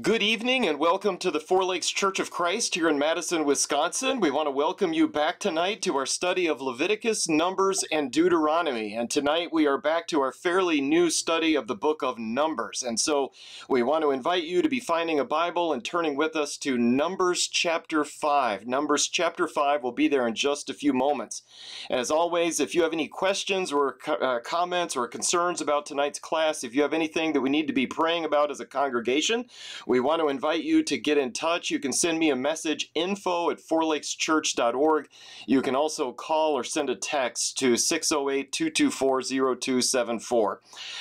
Good evening and welcome to the Four Lakes Church of Christ here in Madison, Wisconsin. We want to welcome you back tonight to our study of Leviticus, Numbers, and Deuteronomy. And tonight we are back to our fairly new study of the book of Numbers. And so we want to invite you to be finding a Bible and turning with us to Numbers chapter 5. Numbers chapter 5 will be there in just a few moments. As always, if you have any questions or uh, comments or concerns about tonight's class, if you have anything that we need to be praying about as a congregation, we want to invite you to get in touch. You can send me a message, info at fourlakeschurch.org. You can also call or send a text to 608 224 0274.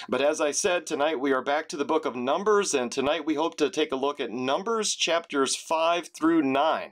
But as I said, tonight we are back to the book of Numbers, and tonight we hope to take a look at Numbers chapters 5 through 9.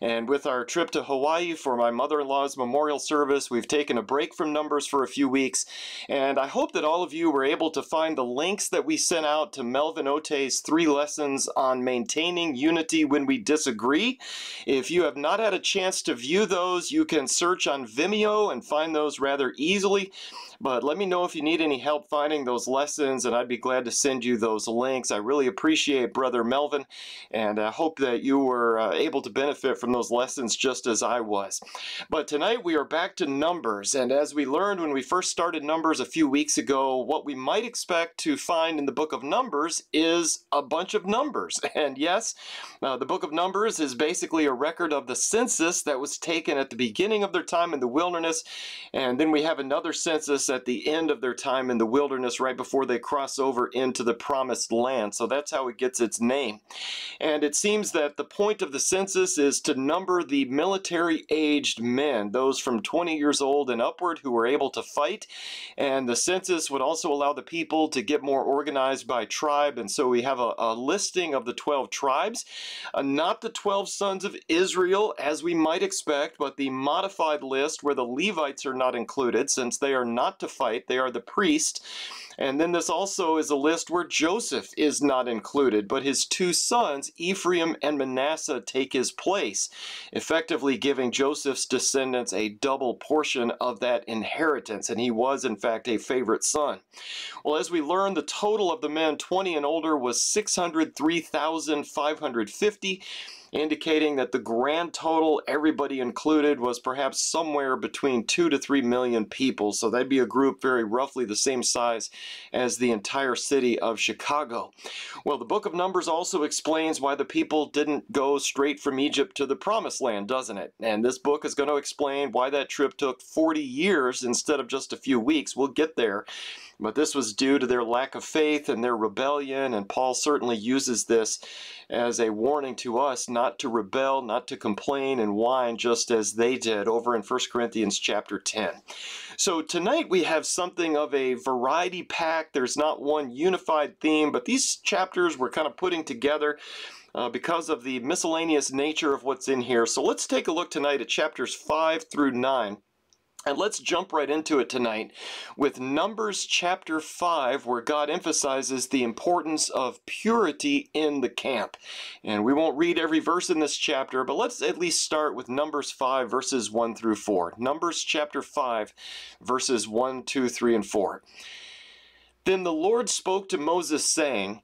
And with our trip to Hawaii for my mother in law's memorial service, we've taken a break from Numbers for a few weeks, and I hope that all of you were able to find the links that we sent out to Melvin Otey's three lessons lessons on maintaining unity when we disagree. If you have not had a chance to view those, you can search on Vimeo and find those rather easily. But let me know if you need any help finding those lessons, and I'd be glad to send you those links. I really appreciate Brother Melvin, and I hope that you were uh, able to benefit from those lessons just as I was. But tonight we are back to Numbers, and as we learned when we first started Numbers a few weeks ago, what we might expect to find in the book of Numbers is a bunch of numbers. And yes, uh, the book of Numbers is basically a record of the census that was taken at the beginning of their time in the wilderness, and then we have another census at the end of their time in the wilderness right before they cross over into the promised land. So that's how it gets its name. And it seems that the point of the census is to number the military aged men, those from 20 years old and upward who were able to fight. And the census would also allow the people to get more organized by tribe. And so we have a, a listing of the 12 tribes, uh, not the 12 sons of Israel as we might expect, but the modified list where the Levites are not included since they are not to fight. They are the priest. And then this also is a list where Joseph is not included, but his two sons, Ephraim and Manasseh, take his place, effectively giving Joseph's descendants a double portion of that inheritance. And he was, in fact, a favorite son. Well, as we learn, the total of the men 20 and older was 603,550 indicating that the grand total, everybody included, was perhaps somewhere between 2 to 3 million people. So that'd be a group very roughly the same size as the entire city of Chicago. Well, the book of Numbers also explains why the people didn't go straight from Egypt to the promised land, doesn't it? And this book is going to explain why that trip took 40 years instead of just a few weeks. We'll get there. But this was due to their lack of faith and their rebellion, and Paul certainly uses this as a warning to us not to rebel, not to complain and whine just as they did over in 1 Corinthians chapter 10. So tonight we have something of a variety pack. There's not one unified theme, but these chapters we're kind of putting together uh, because of the miscellaneous nature of what's in here. So let's take a look tonight at chapters 5 through 9. And let's jump right into it tonight with Numbers chapter 5, where God emphasizes the importance of purity in the camp. And we won't read every verse in this chapter, but let's at least start with Numbers 5, verses 1 through 4. Numbers chapter 5, verses 1, 2, 3, and 4. Then the Lord spoke to Moses, saying,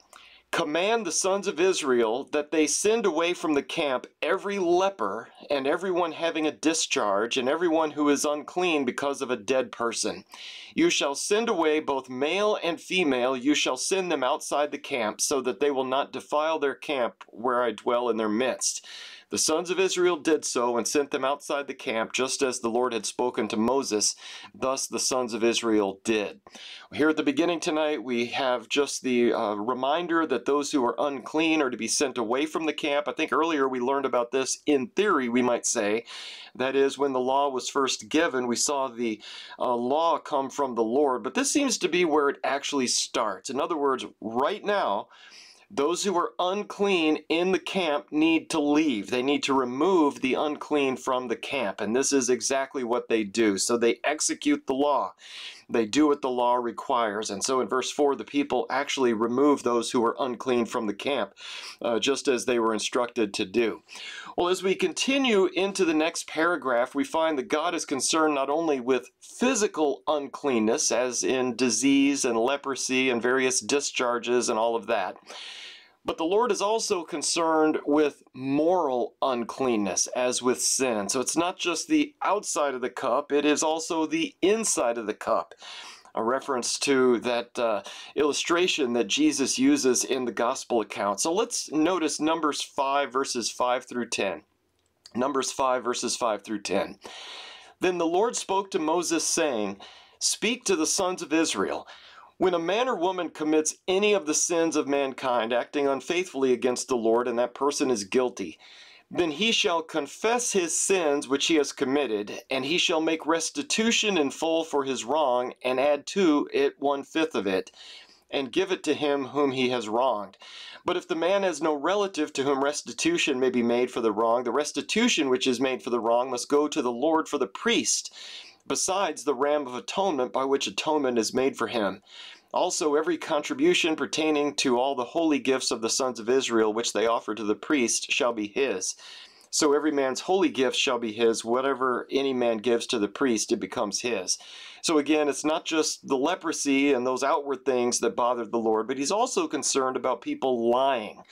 Command the sons of Israel that they send away from the camp every leper and everyone having a discharge and everyone who is unclean because of a dead person. You shall send away both male and female, you shall send them outside the camp, so that they will not defile their camp where I dwell in their midst. The sons of Israel did so and sent them outside the camp, just as the Lord had spoken to Moses. Thus the sons of Israel did. Here at the beginning tonight, we have just the uh, reminder that those who are unclean are to be sent away from the camp. I think earlier we learned about this in theory, we might say. That is, when the law was first given, we saw the uh, law come from the Lord. But this seems to be where it actually starts. In other words, right now, those who are unclean in the camp need to leave. They need to remove the unclean from the camp. And this is exactly what they do. So they execute the law. They do what the law requires. And so in verse 4, the people actually remove those who are unclean from the camp, uh, just as they were instructed to do. Well, as we continue into the next paragraph, we find that God is concerned not only with physical uncleanness, as in disease and leprosy and various discharges and all of that, But the Lord is also concerned with moral uncleanness, as with sin. So it's not just the outside of the cup, it is also the inside of the cup. A reference to that uh, illustration that Jesus uses in the gospel account. So let's notice Numbers 5, verses 5 through 10. Numbers 5, verses 5 through 10. Then the Lord spoke to Moses, saying, Speak to the sons of Israel when a man or woman commits any of the sins of mankind, acting unfaithfully against the Lord, and that person is guilty, then he shall confess his sins which he has committed, and he shall make restitution in full for his wrong, and add to it one fifth of it, and give it to him whom he has wronged. But if the man has no relative to whom restitution may be made for the wrong, the restitution which is made for the wrong must go to the Lord for the priest besides the ram of atonement by which atonement is made for him. Also, every contribution pertaining to all the holy gifts of the sons of Israel which they offer to the priest shall be his. So every man's holy gift shall be his. Whatever any man gives to the priest, it becomes his. So again, it's not just the leprosy and those outward things that bothered the Lord, but he's also concerned about people lying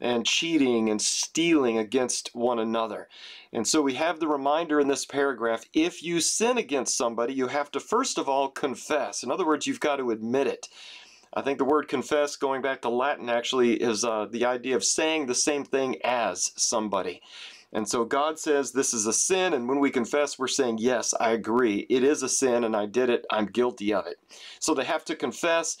and cheating and stealing against one another. And so we have the reminder in this paragraph if you sin against somebody, you have to first of all confess. In other words, you've got to admit it. I think the word confess, going back to Latin, actually is uh, the idea of saying the same thing as somebody. And so God says this is a sin, and when we confess, we're saying, Yes, I agree. It is a sin, and I did it. I'm guilty of it. So they have to confess.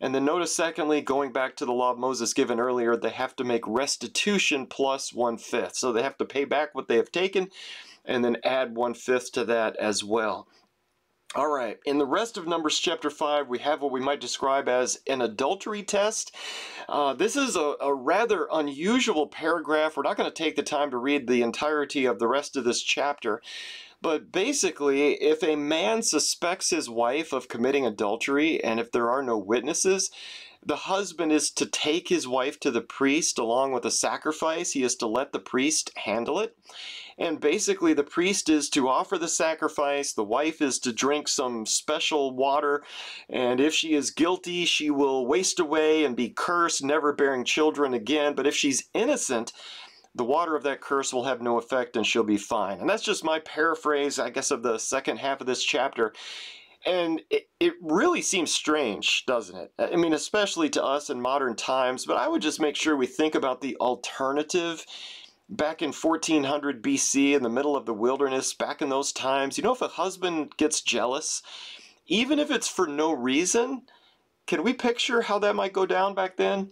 And then notice, secondly, going back to the law of Moses given earlier, they have to make restitution plus one fifth. So they have to pay back what they have taken and then add one fifth to that as well. All right, in the rest of Numbers chapter 5, we have what we might describe as an adultery test. Uh, this is a, a, rather unusual paragraph. We're not going to take the time to read the entirety of the rest of this chapter, but basically, if a man suspects his wife of committing adultery and if there are no witnesses, the husband is to take his wife to the priest along with a sacrifice. He is to let the priest handle it. And basically, the priest is to offer the sacrifice, the wife is to drink some special water, and if she is guilty, she will waste away and be cursed, never bearing children again. But if she's innocent, the water of that curse will have no effect and she'll be fine. And that's just my paraphrase, I guess, of the second half of this chapter. And it, it really seems strange, doesn't it? I mean, especially to us in modern times, but I would just make sure we think about the alternative back in 1400 BC in the middle of the wilderness, back in those times. You know, if a husband gets jealous, even if it's for no reason, can we picture how that might go down back then?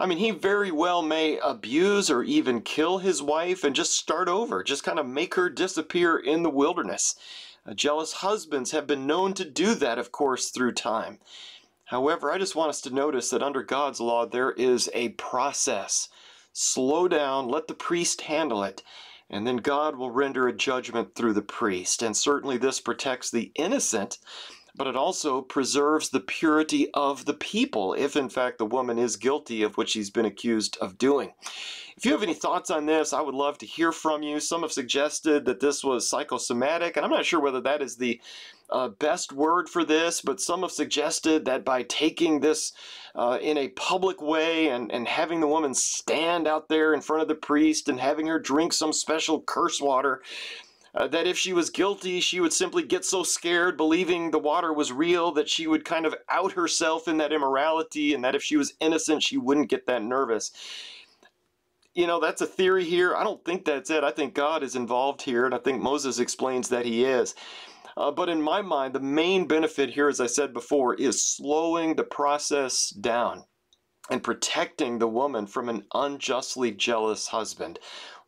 I mean, he very well may abuse or even kill his wife and just start over, just kind of make her disappear in the wilderness. Uh, jealous husbands have been known to do that, of course, through time. However, I just want us to notice that under God's law, there is a process. Slow down, let the priest handle it, and then God will render a judgment through the priest. And certainly this protects the innocent but it also preserves the purity of the people if in fact the woman is guilty of what she's been accused of doing. If you have any thoughts on this, I would love to hear from you. Some have suggested that this was psychosomatic, and I'm not sure whether that is the uh, best word for this, but some have suggested that by taking this uh, in a public way and, and having the woman stand out there in front of the priest and having her drink some special curse water, uh, that if she was guilty, she would simply get so scared, believing the water was real, that she would kind of out herself in that immorality, and that if she was innocent, she wouldn't get that nervous. You know, that's a theory here. I don't think that's it. I think God is involved here, and I think Moses explains that he is. Uh, but in my mind, the main benefit here, as I said before, is slowing the process down and protecting the woman from an unjustly jealous husband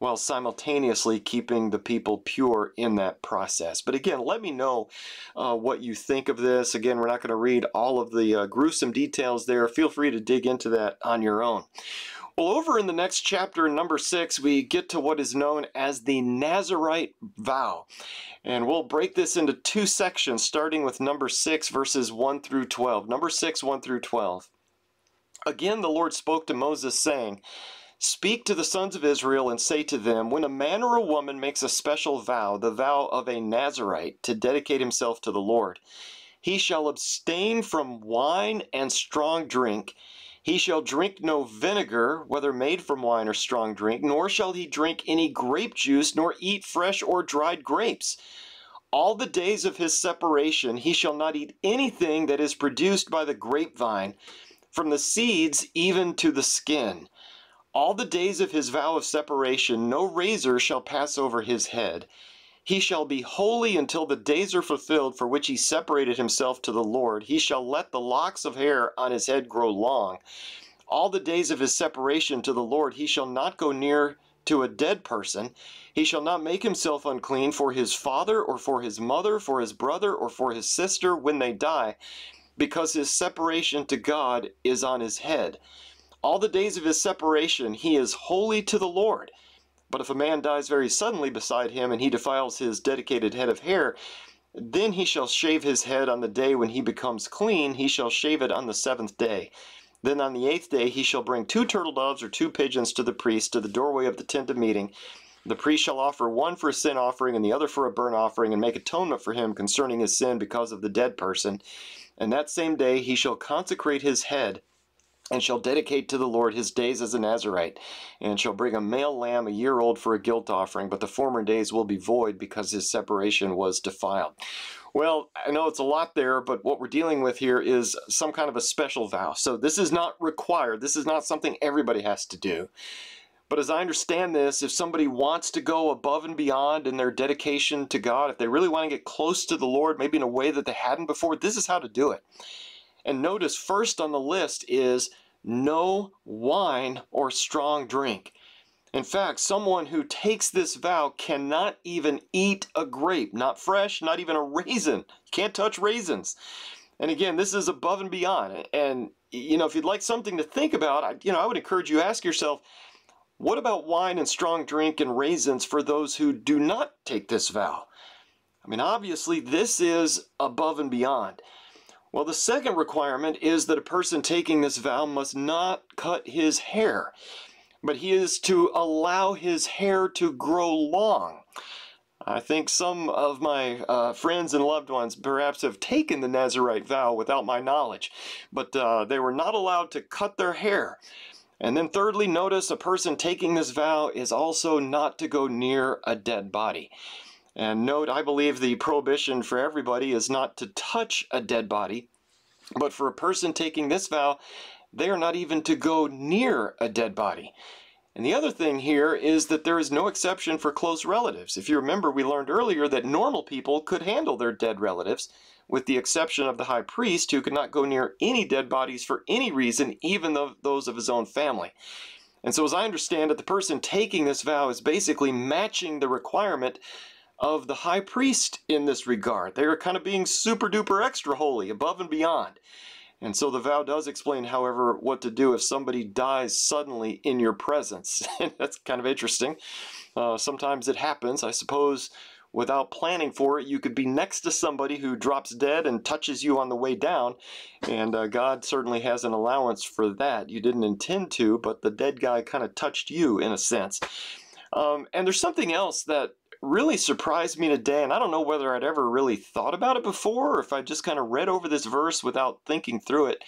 while simultaneously keeping the people pure in that process. But again, let me know uh, what you think of this. Again, we're not going to read all of the uh, gruesome details there. Feel free to dig into that on your own. Well, over in the next chapter, number six, we get to what is known as the Nazarite vow. And we'll break this into two sections, starting with number six, verses 1 through 12. Number six, 1 through 12. Again, the Lord spoke to Moses, saying, Speak to the sons of Israel and say to them, When a man or a woman makes a special vow, the vow of a Nazarite, to dedicate himself to the Lord, he shall abstain from wine and strong drink. He shall drink no vinegar, whether made from wine or strong drink, nor shall he drink any grape juice, nor eat fresh or dried grapes. All the days of his separation he shall not eat anything that is produced by the grapevine, from the seeds even to the skin. All the days of his vow of separation no razor shall pass over his head. He shall be holy until the days are fulfilled for which he separated himself to the Lord. He shall let the locks of hair on his head grow long. All the days of his separation to the Lord he shall not go near to a dead person. He shall not make himself unclean for his father or for his mother, for his brother or for his sister when they die, because his separation to God is on his head. All the days of his separation he is holy to the Lord. But if a man dies very suddenly beside him, and he defiles his dedicated head of hair, then he shall shave his head on the day when he becomes clean, he shall shave it on the seventh day. Then on the eighth day he shall bring two turtle doves or two pigeons to the priest to the doorway of the tent of meeting. The priest shall offer one for a sin offering and the other for a burnt offering, and make atonement for him concerning his sin because of the dead person. And that same day he shall consecrate his head and shall dedicate to the Lord his days as a Nazarite, and shall bring a male lamb a year old for a guilt offering, but the former days will be void because his separation was defiled. Well, I know it's a lot there, but what we're dealing with here is some kind of a special vow. So this is not required. This is not something everybody has to do. But as I understand this, if somebody wants to go above and beyond in their dedication to God, if they really want to get close to the Lord, maybe in a way that they hadn't before, this is how to do it. And notice first on the list is no wine or strong drink. In fact, someone who takes this vow cannot even eat a grape, not fresh, not even a raisin. You can't touch raisins. And again, this is above and beyond. And you know, if you'd like something to think about, I, you know, I would encourage you ask yourself, what about wine and strong drink and raisins for those who do not take this vow? I mean, obviously, this is above and beyond. Well, the second requirement is that a person taking this vow must not cut his hair, but he is to allow his hair to grow long. I think some of my uh, friends and loved ones perhaps have taken the Nazarite vow without my knowledge, but uh, they were not allowed to cut their hair. And then thirdly, notice a person taking this vow is also not to go near a dead body. And note, I believe the prohibition for everybody is not to touch a dead body, but for a person taking this vow, they are not even to go near a dead body. And the other thing here is that there is no exception for close relatives. If you remember, we learned earlier that normal people could handle their dead relatives, with the exception of the high priest, who could not go near any dead bodies for any reason, even those of his own family. And so, as I understand it, the person taking this vow is basically matching the requirement of the high priest in this regard. They are kind of being super duper extra holy, above and beyond. And so the vow does explain, however, what to do if somebody dies suddenly in your presence. That's kind of interesting. Uh, sometimes it happens. I suppose without planning for it, you could be next to somebody who drops dead and touches you on the way down. And uh, God certainly has an allowance for that. You didn't intend to, but the dead guy kind of touched you in a sense. Um, and there's something else that really surprised me today, and I don't know whether I'd ever really thought about it before or if I just kind of read over this verse without thinking through it.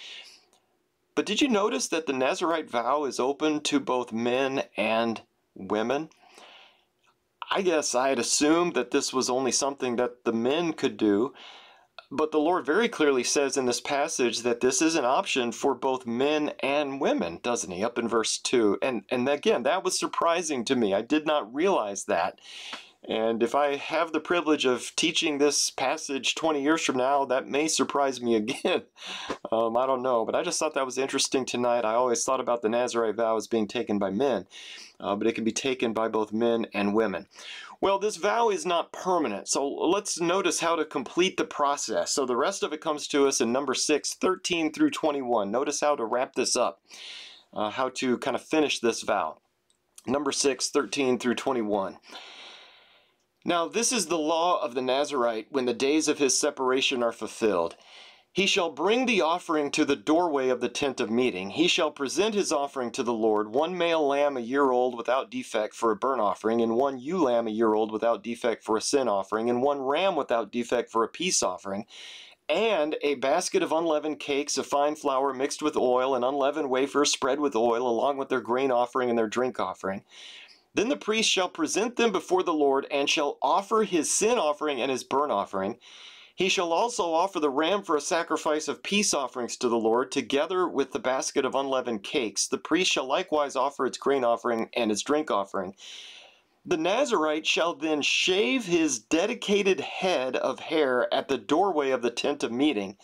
But did you notice that the Nazarite vow is open to both men and women? I guess I had assumed that this was only something that the men could do, but the Lord very clearly says in this passage that this is an option for both men and women, doesn't he? Up in verse 2. And and again, that was surprising to me. I did not realize that. And if I have the privilege of teaching this passage 20 years from now, that may surprise me again. um, I don't know, but I just thought that was interesting tonight. I always thought about the Nazarite vow as being taken by men, uh, but it can be taken by both men and women. Well, this vow is not permanent, so let's notice how to complete the process. So the rest of it comes to us in number 6, 13 through 21. Notice how to wrap this up, uh, how to kind of finish this vow. Number 6, 13 through 21. Now this is the law of the Nazarite when the days of his separation are fulfilled. He shall bring the offering to the doorway of the tent of meeting. He shall present his offering to the Lord, one male lamb a year old without defect for a burnt offering, and one ewe lamb a year old without defect for a sin offering, and one ram without defect for a peace offering. and a basket of unleavened cakes of fine flour mixed with oil, and unleavened wafers spread with oil, along with their grain offering and their drink offering. Then the priest shall present them before the Lord, and shall offer his sin offering and his burnt offering. He shall also offer the ram for a sacrifice of peace offerings to the Lord, together with the basket of unleavened cakes. The priest shall likewise offer its grain offering and its drink offering. The Nazarite shall then shave his dedicated head of hair at the doorway of the tent of meeting,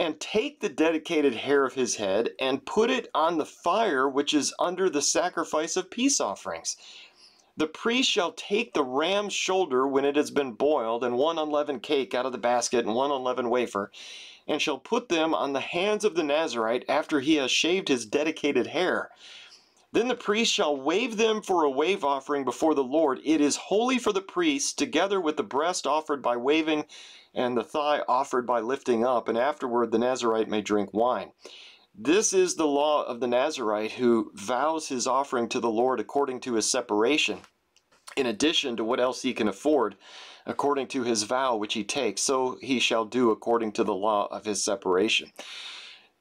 and take the dedicated hair of his head and put it on the fire which is under the sacrifice of peace offerings. The priest shall take the ram's shoulder when it has been boiled, and one unleavened cake out of the basket, and one unleavened wafer, and shall put them on the hands of the Nazarite after he has shaved his dedicated hair. Then the priest shall wave them for a wave offering before the Lord. It is holy for the priest, together with the breast offered by waving and the thigh offered by lifting up, and afterward the Nazarite may drink wine. This is the law of the Nazarite who vows his offering to the Lord according to his separation, in addition to what else he can afford, according to his vow which he takes, so he shall do according to the law of his separation.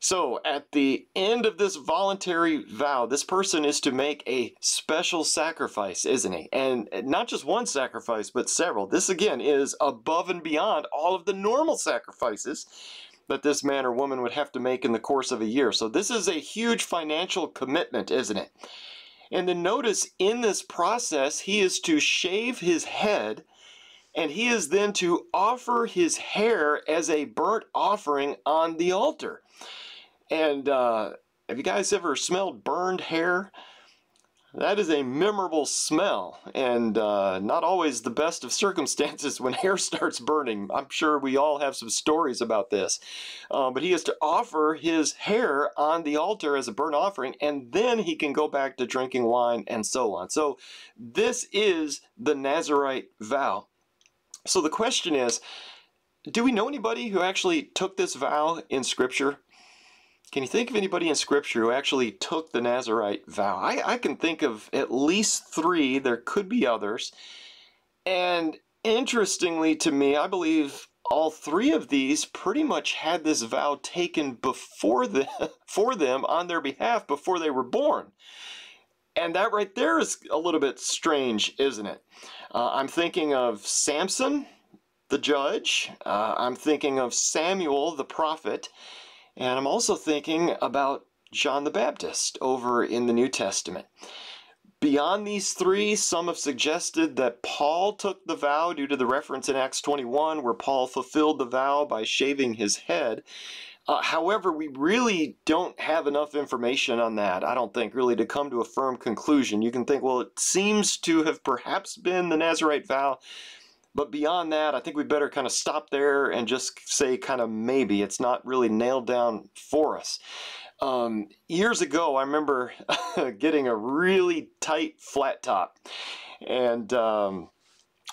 So, at the end of this voluntary vow, this person is to make a special sacrifice, isn't he? And not just one sacrifice, but several. This, again, is above and beyond all of the normal sacrifices that this man or woman would have to make in the course of a year. So, this is a huge financial commitment, isn't it? And then notice in this process, he is to shave his head and he is then to offer his hair as a burnt offering on the altar. And uh, have you guys ever smelled burned hair? That is a memorable smell, and uh, not always the best of circumstances when hair starts burning. I'm sure we all have some stories about this. Uh, but he is to offer his hair on the altar as a burnt offering, and then he can go back to drinking wine and so on. So, this is the Nazarite vow. So, the question is do we know anybody who actually took this vow in Scripture? Can you think of anybody in Scripture who actually took the Nazarite vow? I, I can think of at least three. There could be others. And interestingly to me, I believe all three of these pretty much had this vow taken before the, for them on their behalf before they were born. And that right there is a little bit strange, isn't it? Uh, I'm thinking of Samson, the judge. Uh, I'm thinking of Samuel, the prophet. And I'm also thinking about John the Baptist over in the New Testament. Beyond these three, some have suggested that Paul took the vow due to the reference in Acts 21 where Paul fulfilled the vow by shaving his head. Uh, however, we really don't have enough information on that, I don't think, really, to come to a firm conclusion. You can think, well, it seems to have perhaps been the Nazarite vow, but beyond that, I think we better kind of stop there and just say kind of maybe. It's not really nailed down for us. Um, years ago, I remember getting a really tight flat top. And um,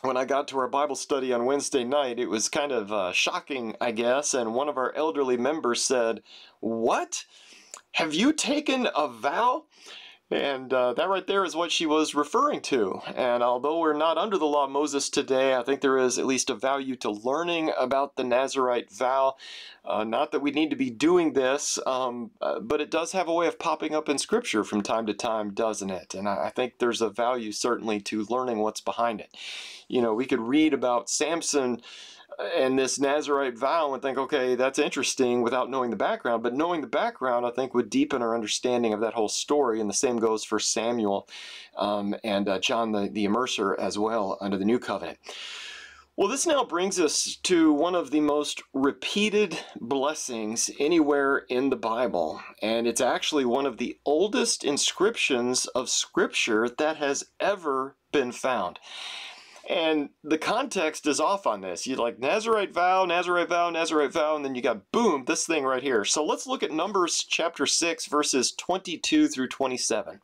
when I got to our Bible study on Wednesday night, it was kind of uh, shocking, I guess. And one of our elderly members said, What? Have you taken a vow? And uh, that right there is what she was referring to. And although we're not under the law of Moses today, I think there is at least a value to learning about the Nazarite vow. Uh, not that we need to be doing this, um, uh, but it does have a way of popping up in Scripture from time to time, doesn't it? And I, I think there's a value certainly to learning what's behind it. You know, we could read about Samson and this Nazarite vow and think, okay, that's interesting without knowing the background. But knowing the background, I think, would deepen our understanding of that whole story. And the same goes for Samuel um, and uh, John the, the Immerser as well under the New Covenant. Well, this now brings us to one of the most repeated blessings anywhere in the Bible. And it's actually one of the oldest inscriptions of Scripture that has ever been found. And the context is off on this. You like Nazarite vow, Nazarite vow, Nazarite vow, and then you got boom, this thing right here. So let's look at Numbers chapter 6, verses 22 through 27.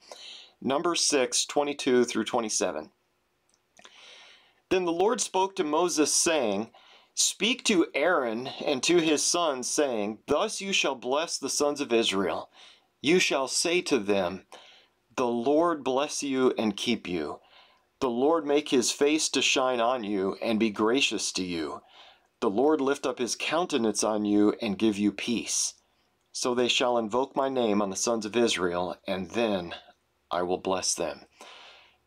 Number 6, 22 through 27. Then the Lord spoke to Moses, saying, Speak to Aaron and to his sons, saying, Thus you shall bless the sons of Israel. You shall say to them, The Lord bless you and keep you. The Lord make his face to shine on you and be gracious to you. the Lord lift up his countenance on you and give you peace. So they shall invoke my name on the sons of Israel, and then I will bless them.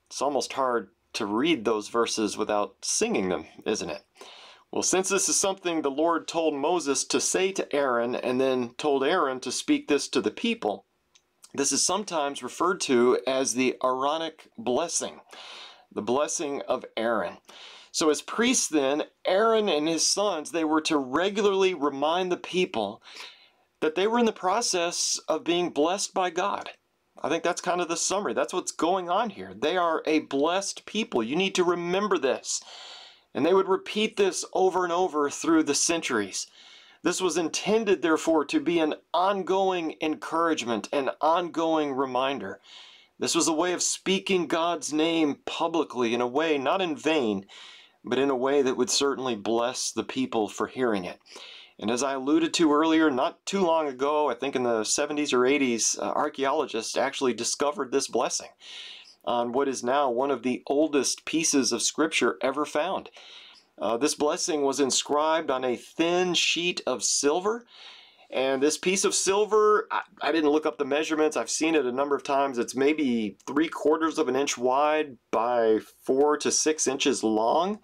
It's almost hard to read those verses without singing them, isn't it? Well, since this is something the Lord told Moses to say to Aaron and then told Aaron to speak this to the people, this is sometimes referred to as the Aaronic blessing, the blessing of Aaron. So as priests then, Aaron and his sons, they were to regularly remind the people that they were in the process of being blessed by God. I think that's kind of the summary. That's what's going on here. They are a blessed people. You need to remember this. And they would repeat this over and over through the centuries. This was intended, therefore, to be an ongoing encouragement, an ongoing reminder. This was a way of speaking God's name publicly in a way not in vain, but in a way that would certainly bless the people for hearing it. And as I alluded to earlier, not too long ago, I think in the 70s or 80s, uh, archaeologists actually discovered this blessing on what is now one of the oldest pieces of scripture ever found. Uh, this blessing was inscribed on a thin sheet of silver. And this piece of silver, I, I, didn't look up the measurements. I've seen it a number of times. It's maybe three quarters of an inch wide by four to six inches long.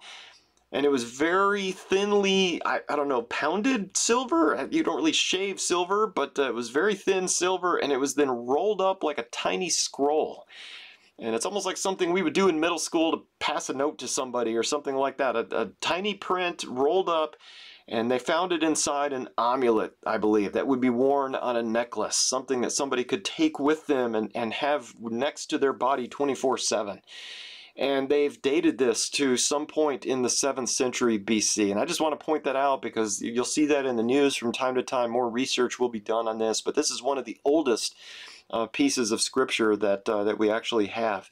And it was very thinly, I, I don't know, pounded silver. You don't really shave silver, but uh, it was very thin silver. And it was then rolled up like a tiny scroll. And it's almost like something we would do in middle school to pass a note to somebody or something like that. A, a tiny print rolled up, and they found it inside an amulet, I believe, that would be worn on a necklace, something that somebody could take with them and, and have next to their body 24 7 and they've dated this to some point in the 7th century BC. And I just want to point that out because you'll see that in the news from time to time. More research will be done on this, but this is one of the oldest uh, pieces of scripture that uh, that we actually have.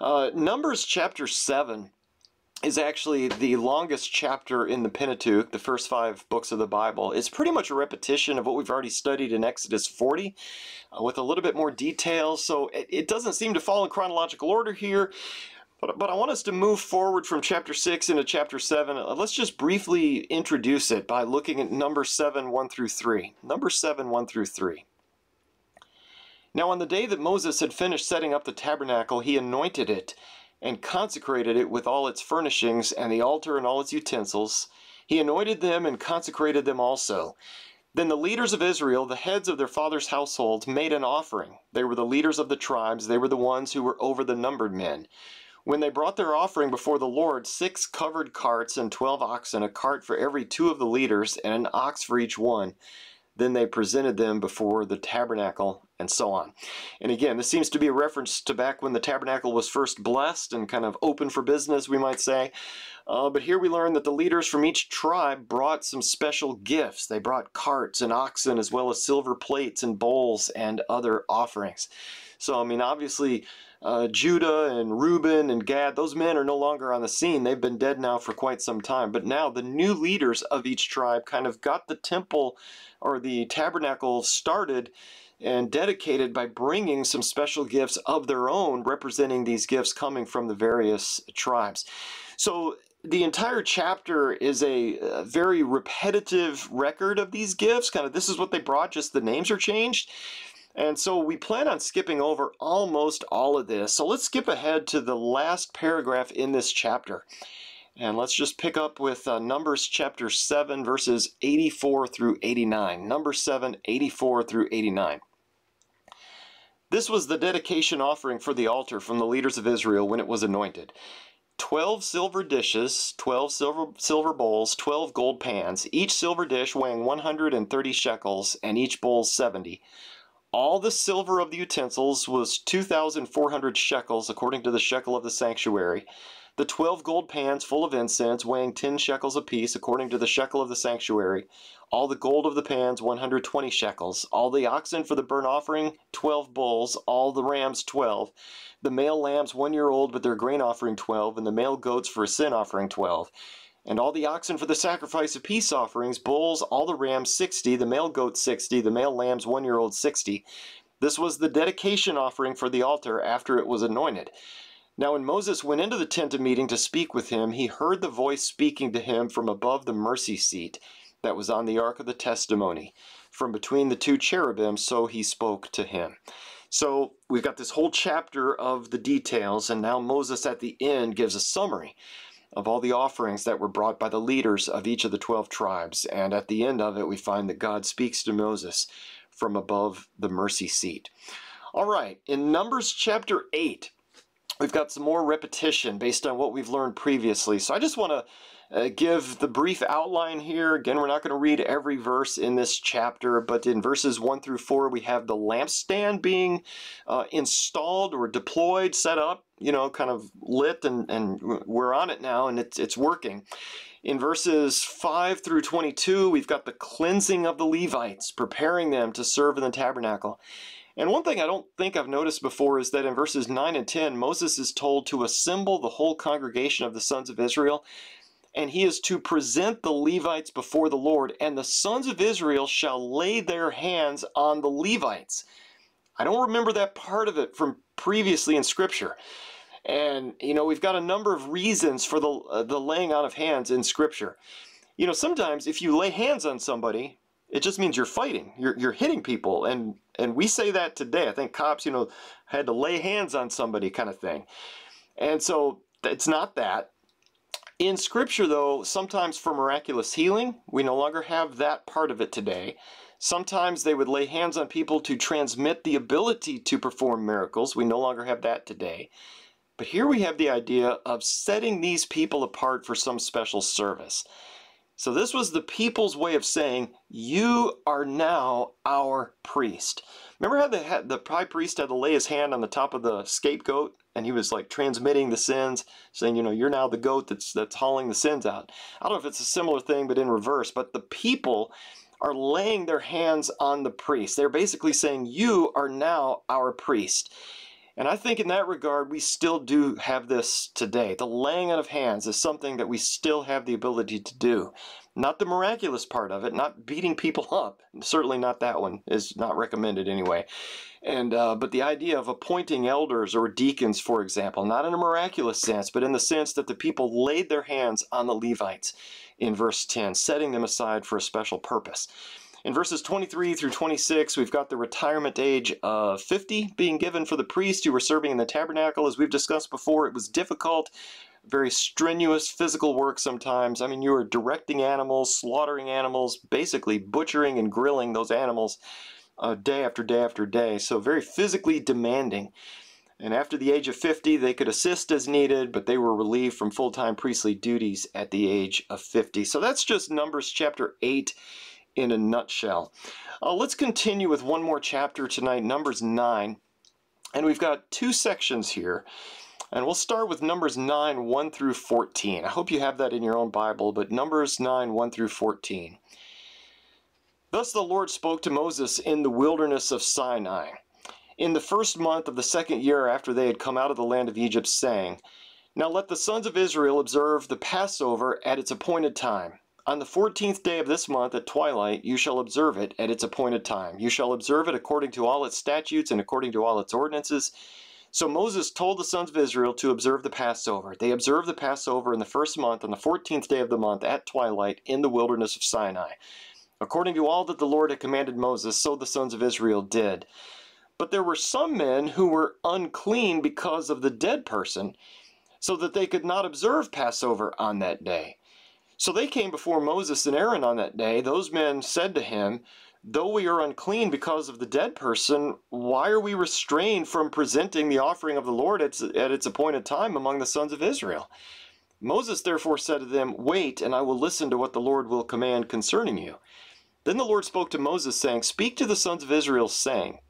Uh, Numbers chapter seven is actually the longest chapter in the Pentateuch, the first five books of the Bible. It's pretty much a repetition of what we've already studied in Exodus 40 uh, with a little bit more detail. So it, it, doesn't seem to fall in chronological order here. But, but I want us to move forward from chapter 6 into chapter 7. Uh, let's just briefly introduce it by looking at number 7, 1 through 3. Number 7, 1 through 3. Now on the day that Moses had finished setting up the tabernacle, he anointed it and consecrated it with all its furnishings and the altar and all its utensils. He anointed them and consecrated them also. Then the leaders of Israel, the heads of their fathers' households, made an offering. They were the leaders of the tribes, they were the ones who were over the numbered men. When they brought their offering before the Lord, six covered carts and twelve oxen, a cart for every two of the leaders, and an ox for each one. Then they presented them before the tabernacle and so on. And again, this seems to be a reference to back when the tabernacle was first blessed and kind of open for business, we might say. Uh, but here we learn that the leaders from each tribe brought some special gifts. They brought carts and oxen, as well as silver plates and bowls and other offerings. So, I mean, obviously, uh, Judah and Reuben and Gad, those men are no longer on the scene. They've been dead now for quite some time. But now the new leaders of each tribe kind of got the temple or the tabernacle started and dedicated by bringing some special gifts of their own, representing these gifts coming from the various tribes. So the entire chapter is a, a, very repetitive record of these gifts. Kind of this is what they brought, just the names are changed. And so we plan on skipping over almost all of this. So let's skip ahead to the last paragraph in this chapter. And let's just pick up with uh, Numbers chapter 7, verses 84 through 89. Number 7, 84 through 89. This was the dedication offering for the altar from the leaders of Israel when it was anointed. Twelve silver dishes, twelve silver, silver bowls, twelve gold pans, each silver dish weighing 130 shekels, and each bowl 70 all the silver of the utensils was 2,400 shekels, according to the shekel of the sanctuary. The 12 gold pans full of incense, weighing 10 shekels apiece, according to the shekel of the sanctuary. All the gold of the pans, 120 shekels. All the oxen for the burnt offering, 12 bulls. All the rams, 12. The male lambs, one year old, with their grain offering, 12. And the male goats for a sin offering, 12 and all the oxen for the sacrifice of peace offerings, bulls, all the rams 60, the male goats 60, the male lambs one year old 60. This was the dedication offering for the altar after it was anointed. Now, when Moses went into the tent of meeting to speak with him, he heard the voice speaking to him from above the mercy seat that was on the ark of the testimony, from between the two cherubim, so he spoke to him. So we've got this whole chapter of the details, and now Moses at the end gives a summary of all the offerings that were brought by the leaders of each of the 12 tribes. And at the end of it, we find that God speaks to Moses from above the mercy seat. All right, in Numbers chapter 8, we've got some more repetition based on what we've learned previously. So I just want to uh, give the brief outline here. Again, we're not going to read every verse in this chapter, but in verses 1 through 4, we have the lampstand being uh, installed or deployed, set up, you know, kind of lit, and, and we're on it now, and it's, it's working. In verses 5 through 22, we've got the cleansing of the Levites, preparing them to serve in the tabernacle. And one thing I don't think I've noticed before is that in verses 9 and 10, Moses is told to assemble the whole congregation of the sons of Israel, and he is to present the Levites before the Lord, and the sons of Israel shall lay their hands on the Levites. I don't remember that part of it from previously in Scripture. And, you know, we've got a number of reasons for the, uh, the laying on of hands in Scripture. You know, sometimes if you lay hands on somebody, it just means you're fighting. You're, you're hitting people. And, and we say that today. I think cops, you know, had to lay hands on somebody kind of thing. And so it's not that. In Scripture, though, sometimes for miraculous healing, we no longer have that part of it today. Sometimes they would lay hands on people to transmit the ability to perform miracles. We no longer have that today. But here we have the idea of setting these people apart for some special service. So this was the people's way of saying, you are now our priest. Remember how the, the high priest had to lay his hand on the top of the scapegoat and he was like transmitting the sins, saying, you know, you're now the goat that's, that's hauling the sins out. I don't know if it's a similar thing, but in reverse. But the people are laying their hands on the priest. They're basically saying, you are now our priest. And I think in that regard, we still do have this today. The laying on of hands is something that we still have the ability to do. Not the miraculous part of it, not beating people up. Certainly not that one is not recommended anyway. And uh, but the idea of appointing elders or deacons, for example, not in a miraculous sense, but in the sense that the people laid their hands on the Levites in verse 10, setting them aside for a special purpose. In verses 23 through 26, we've got the retirement age of 50 being given for the priests who were serving in the tabernacle. As we've discussed before, it was difficult, very strenuous physical work sometimes. I mean, you were directing animals, slaughtering animals, basically butchering and grilling those animals uh, day after day after day. So very physically demanding. And after the age of 50, they could assist as needed, but they were relieved from full-time priestly duties at the age of 50. So that's just Numbers chapter 8 in a nutshell. Uh, let's continue with one more chapter tonight, Numbers 9. And we've got two sections here. And we'll start with Numbers 9, 1 through 14. I hope you have that in your own Bible, but Numbers 9, 1 through 14. Thus the Lord spoke to Moses in the wilderness of Sinai, in the first month of the second year after they had come out of the land of Egypt, saying, Now let the sons of Israel observe the Passover at its appointed time on the fourteenth day of this month at twilight you shall observe it at its appointed time. You shall observe it according to all its statutes and according to all its ordinances. So Moses told the sons of Israel to observe the Passover. They observed the Passover in the first month, on the fourteenth day of the month, at twilight, in the wilderness of Sinai. According to all that the Lord had commanded Moses, so the sons of Israel did. But there were some men who were unclean because of the dead person, so that they could not observe Passover on that day. So they came before Moses and Aaron on that day. Those men said to him, Though we are unclean because of the dead person, why are we restrained from presenting the offering of the Lord at, at its appointed time among the sons of Israel? Moses therefore said to them, Wait, and I will listen to what the Lord will command concerning you. Then the Lord spoke to Moses, saying, Speak to the sons of Israel, saying,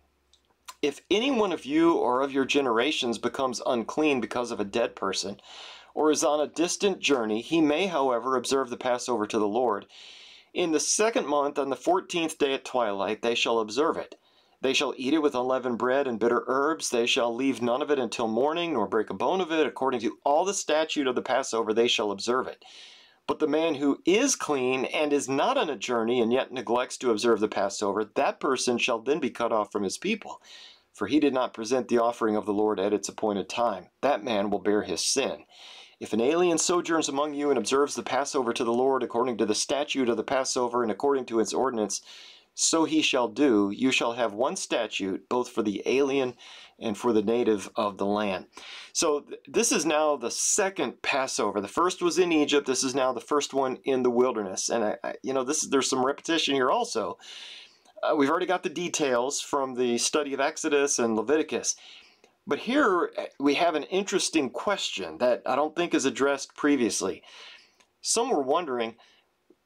If any one of you or of your generations becomes unclean because of a dead person, or is on a distant journey, he may, however, observe the Passover to the Lord. In the second month, on the fourteenth day at twilight, they shall observe it. They shall eat it with unleavened bread and bitter herbs. They shall leave none of it until morning, nor break a bone of it. According to all the statute of the Passover, they shall observe it. But the man who is clean and is not on a journey and yet neglects to observe the Passover, that person shall then be cut off from his people. for he did not present the offering of the Lord at its appointed time. That man will bear his sin. If an alien sojourns among you and observes the Passover to the Lord according to the statute of the Passover and according to its ordinance, so he shall do. You shall have one statute, both for the alien and for the native of the land. So th- this is now the second Passover. The first was in Egypt. This is now the first one in the wilderness. And I, I you know, this there's some repetition here also. Uh, we've already got the details from the study of Exodus and Leviticus. But here uh, we have an interesting question that I don't think is addressed previously. Some were wondering,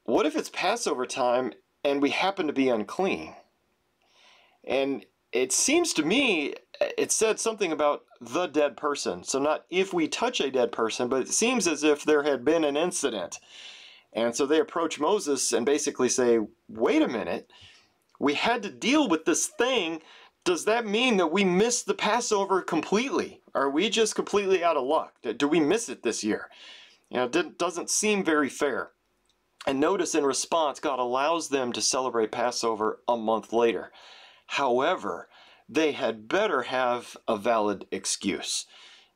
what if it's Passover time and we happen to be unclean? And it seems to me uh, it said something about the dead person. So not if we touch a dead person, but it seems as if there had been an incident. And so they approach Moses and basically say, wait a minute we had to deal with this thing. Does that mean that we missed the Passover completely? Are we just completely out of luck? Do we miss it this year? You know, it doesn't seem very fair. And notice in response, God allows them to celebrate Passover a month later. However, they had better have a valid excuse.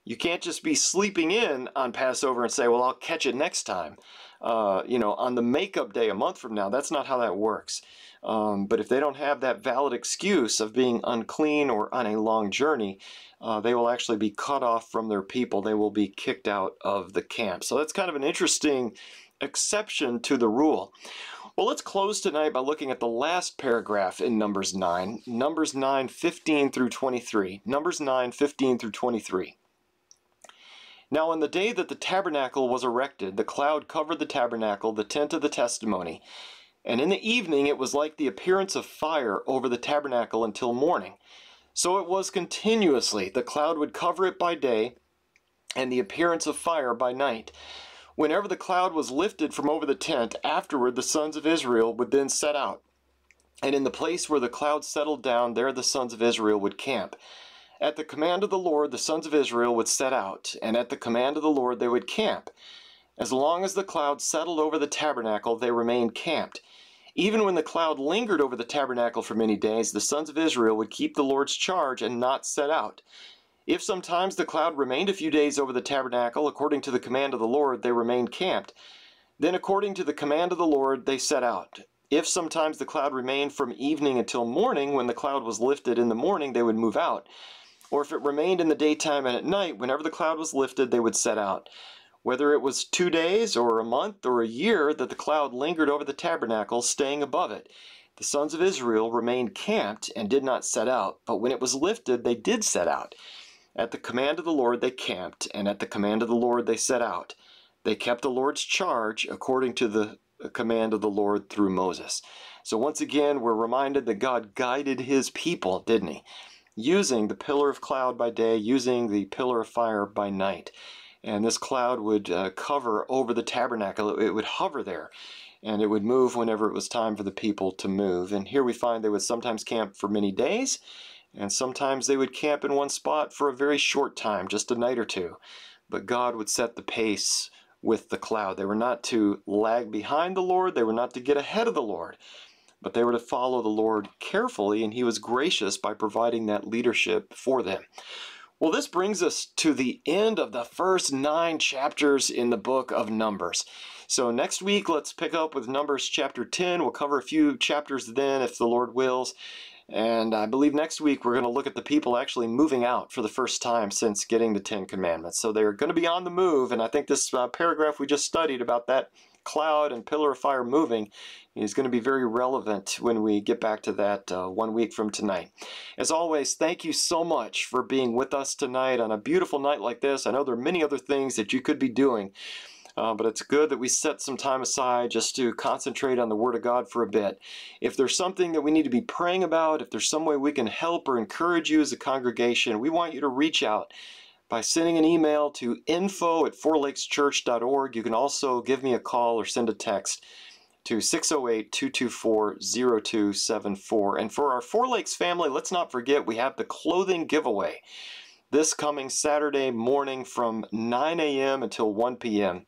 You can't just be sleeping in on Passover and say, well, I'll catch it next time. Uh, you know, on the makeup day a month from now. That's not how that works. Um, but if they don't have that valid excuse of being unclean or on a long journey, uh, they will actually be cut off from their people. They will be kicked out of the camp. So that's kind of an interesting exception to the rule. Well, let's close tonight by looking at the last paragraph in Numbers 9, Numbers 9, 15 through 23. Numbers 9, 15 through 23. Now, on the day that the tabernacle was erected, the cloud covered the tabernacle, the tent of the testimony, and in the evening it was like the appearance of fire over the tabernacle until morning. So it was continuously. The cloud would cover it by day, and the appearance of fire by night. Whenever the cloud was lifted from over the tent, afterward the sons of Israel would then set out. And in the place where the cloud settled down, there the sons of Israel would camp. At the command of the Lord, the sons of Israel would set out, and at the command of the Lord they would camp. As long as the cloud settled over the tabernacle, they remained camped. Even when the cloud lingered over the tabernacle for many days, the sons of Israel would keep the Lord's charge and not set out. If sometimes the cloud remained a few days over the tabernacle, according to the command of the Lord, they remained camped. Then, according to the command of the Lord, they set out. If sometimes the cloud remained from evening until morning, when the cloud was lifted in the morning, they would move out. Or if it remained in the daytime and at night, whenever the cloud was lifted, they would set out. Whether it was two days or a month or a year that the cloud lingered over the tabernacle, staying above it, the sons of Israel remained camped and did not set out, but when it was lifted, they did set out. At the command of the Lord they camped, and at the command of the Lord they set out. They kept the Lord's charge according to the command of the Lord through Moses. So once again, we're reminded that God guided his people, didn't he? Using the pillar of cloud by day, using the pillar of fire by night and this cloud would uh, cover over the tabernacle. It would hover there, and it would move whenever it was time for the people to move. And here we find they would sometimes camp for many days, and sometimes they would camp in one spot for a very short time, just a night or two. But God would set the pace with the cloud. They were not to lag behind the Lord, they were not to get ahead of the Lord, but they were to follow the Lord carefully, and He was gracious by providing that leadership for them. Well, this brings us to the end of the first nine chapters in the book of Numbers. So next week, let's pick up with Numbers chapter 10. We'll cover a few chapters then, if the Lord wills. And I believe next week we're going to look at the people actually moving out for the first time since getting the Ten Commandments. So they're going to be on the move, and I think this uh, paragraph we just studied about that cloud and pillar of fire moving is going to be very relevant when we get back to that uh, one week from tonight. As always, thank you so much for being with us tonight on a beautiful night like this. I know there are many other things that you could be doing. Uh, but it's good that we set some time aside just to concentrate on the Word of God for a bit. If there's something that we need to be praying about, if there's some way we can help or encourage you as a congregation, we want you to reach out by sending an email to info at fourlakeschurch.org. You can also give me a call or send a text to 608-224-0274. And for our Four Lakes family, let's not forget we have the clothing giveaway this coming Saturday morning from 9 a.m. until 1 p.m.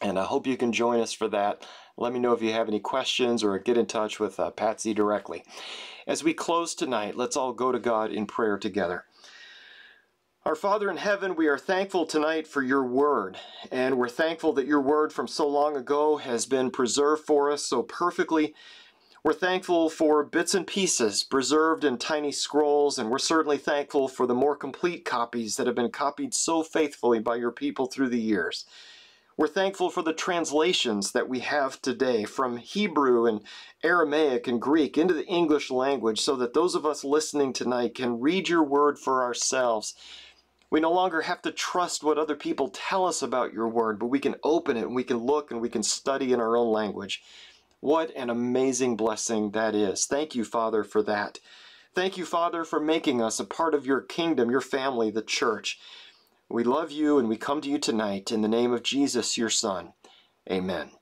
And I hope you can join us for that. Let me know if you have any questions or get in touch with uh, Patsy directly. As we close tonight, let's all go to God in prayer together. Our Father in heaven, we are thankful tonight for your word, and we're thankful that your word from so long ago has been preserved for us so perfectly. We're thankful for bits and pieces preserved in tiny scrolls, and we're certainly thankful for the more complete copies that have been copied so faithfully by your people through the years. We're thankful for the translations that we have today from Hebrew and Aramaic and Greek into the English language so that those of us listening tonight can read your word for ourselves we no longer have to trust what other people tell us about your word, but we can open it and we can look and we can study in our own language. What an amazing blessing that is. Thank you, Father, for that. Thank you, Father, for making us a part of your kingdom, your family, the church. We love you and we come to you tonight in the name of Jesus, your Son. Amen.